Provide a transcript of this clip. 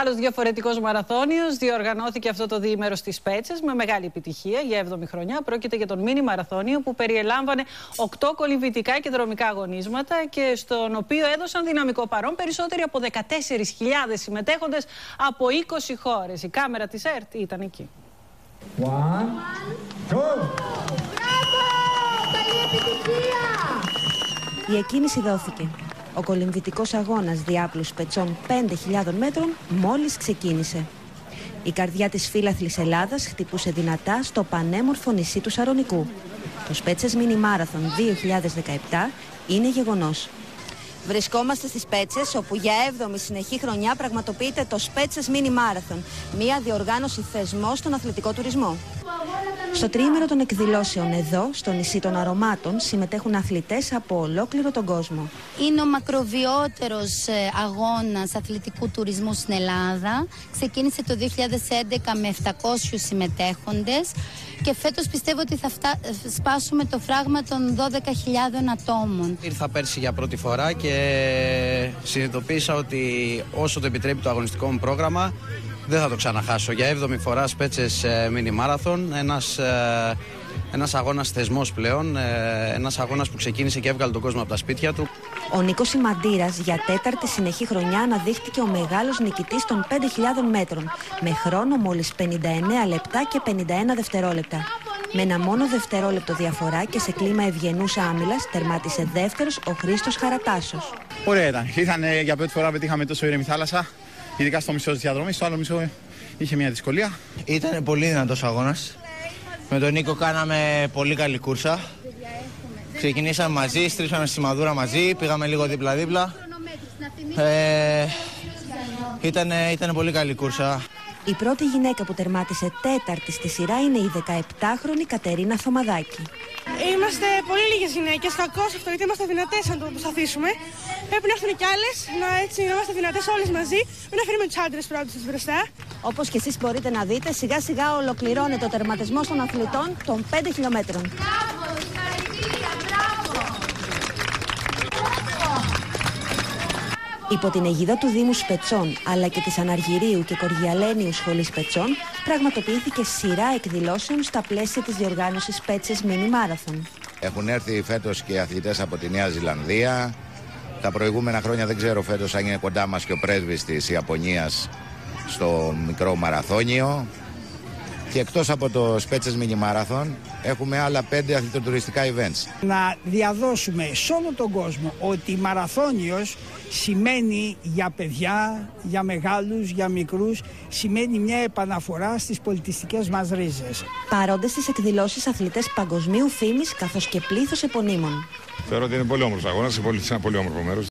Άλλο διαφορετικός μαραθώνιος διοργανώθηκε αυτό το διήμερο στις Πέτσες με μεγάλη επιτυχία για 7η χρονιά. Πρόκειται για τον μίνι μαραθώνιο που περιελάμβανε 8 κολυμβητικά και δρομικά αγωνίσματα και στον οποίο έδωσαν δυναμικό παρόν περισσότεροι από 14.000 συμμετέχοντες από 20 χώρες. Η κάμερα της ΕΡΤ ήταν εκεί. One, two. Η εκκίνηση δόθηκε. Ο κολυμβητικός αγώνας διάπλους πετσών 5.000 μέτρων μόλις ξεκίνησε. Η καρδιά της φίλαθλης Ελλάδας χτυπούσε δυνατά στο πανέμορφο νησί του Σαρονικού. Το Σπέτσες Mini Marathon 2017 είναι γεγονός. Βρισκόμαστε στις Πέτσες, όπου για 7η συνεχή χρονιά πραγματοποιείται το Σπέτσες Mini Marathon, μια διοργάνωση θεσμός στον αθλητικό τουρισμό. Στο τρίμερο των εκδηλώσεων εδώ, στο νησί των Αρωμάτων, συμμετέχουν αθλητές από ολόκληρο τον κόσμο. Είναι ο μακροβιότερος ε, αγώνας αθλητικού τουρισμού στην Ελλάδα. Ξεκίνησε το 2011 με 700 συμμετέχοντες και φέτος πιστεύω ότι θα σπάσουμε το φράγμα των 12.000 ατόμων. Ήρθα πέρσι για πρώτη φορά και συνειδητοποίησα ότι όσο το επιτρέπει το αγωνιστικό μου πρόγραμμα δεν θα το ξαναχάσω. Για 7η φορά σπέτσες μίνι μάραθον, ένας, ε, ένας αγώνας θεσμός πλέον, ε, ένας αγώνας που ξεκίνησε και έβγαλε τον κόσμο από τα σπίτια του. Ο Νίκος Σιμαντήρας για τέταρτη συνεχή χρονιά αναδείχθηκε ο μεγάλος νικητής των 5.000 μέτρων με χρόνο μόλις 59 λεπτά και 51 δευτερόλεπτα. Με ένα μόνο δευτερόλεπτο διαφορά και σε κλίμα ευγενούς άμυλας, τερμάτισε δεύτερος ο Χρήστος Χαρατάσο. Ωραία ήταν. Ήρθαν για πρώτη φορά πετύχαμε τόσο ήρεμη θάλασσα ειδικά στο μισό της διαδρομής. Στο άλλο μισό είχε μια δυσκολία. Ήταν πολύ δυνατός αγώνας. Με τον Νίκο κάναμε πολύ καλή κούρσα. Ξεκινήσαμε μαζί, στρίψαμε στη Μαδούρα μαζί, πήγαμε λίγο δίπλα-δίπλα. Ε, ήταν, ήταν πολύ καλή κούρσα. Η πρώτη γυναίκα που τερμάτισε τέταρτη στη σειρά είναι η 17χρονη Κατερίνα Θωμαδάκη. Είμαστε πολύ λίγες γυναίκες. Κακό αυτό γιατί είμαστε δυνατές αν το προσπαθήσουμε. Πρέπει να έρθουν κι άλλες, να, έτσι, να είμαστε δυνατές όλες μαζί. Μην αφήνουμε τους άντρες πρώτους μπροστά. Όπως και εσείς μπορείτε να δείτε, σιγά σιγά ολοκληρώνεται ο τερματισμός των αθλητών των 5 χιλιόμετρων. Υπό την αιγίδα του Δήμου Σπετσών αλλά και της Αναργυρίου και Κοργιαλένιου Σχολής Σπετσών πραγματοποιήθηκε σειρά εκδηλώσεων στα πλαίσια της διοργάνωσης Σπέτσες Mini Marathon. Έχουν έρθει φέτος και αθλητές από τη Νέα Ζηλανδία. Τα προηγούμενα χρόνια δεν ξέρω φέτος αν είναι κοντά μας και ο πρέσβης της Ιαπωνίας στο μικρό μαραθώνιο. Και εκτός από το Σπέτσες Mini Marathon έχουμε άλλα πέντε αθλητοτουριστικά events. Να διαδώσουμε σε όλο τον κόσμο ότι μαραθώνιος σημαίνει για παιδιά, για μεγάλους, για μικρούς, σημαίνει μια επαναφορά στις πολιτιστικές μας ρίζες. Παρόντες στις εκδηλώσεις αθλητές παγκοσμίου φήμης καθώς και πλήθος επωνύμων. Θεωρώ ότι είναι πολύ όμορφος αγώνας, είναι ένα πολύ όμορφο μέρος.